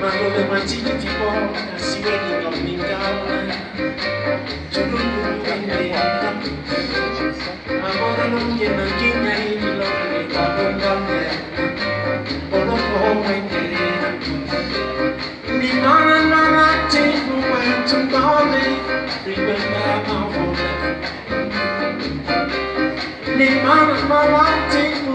Mano de machito tipo Asiwe ni kamingawa Chululu wende Amore nunge na kinya hini Lore kabungambe Oloko wende Ni mana mana Tifu wetu mbole Remember my home Ni mana mana Tifu